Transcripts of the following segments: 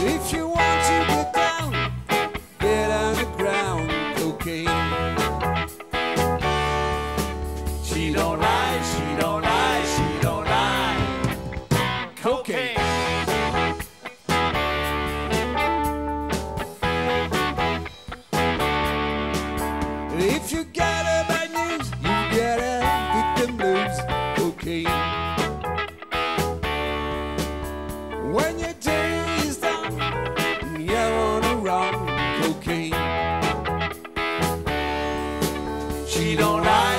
If you want to get down, get underground cocaine. She don't lie, she don't lie, she don't lie. Cocaine. If you got a bad news, you get a victim blues cocaine.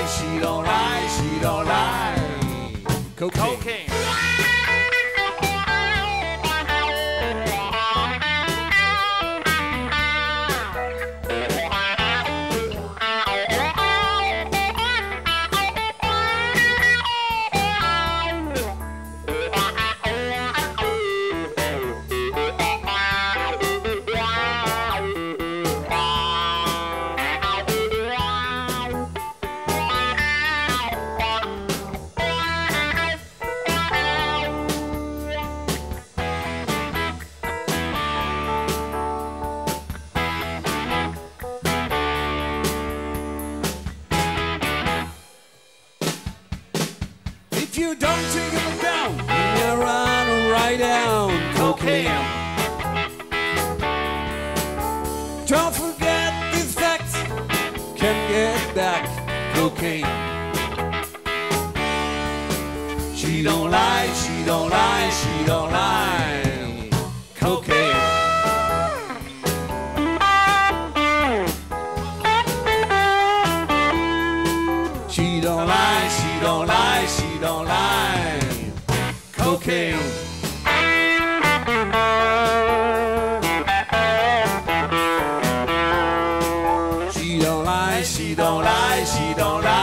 She don't lie, she don't lie. Cocaine. Cocaine. You don't take it down, you run right down. Cocaine. Don't forget these facts. Can get back. Cocaine. She don't lie, she don't lie, she don't lie. Cocaine. She don't Lie, she don't lie, she don't lie. Cocaine. She don't lie. She don't lie, she don't lie.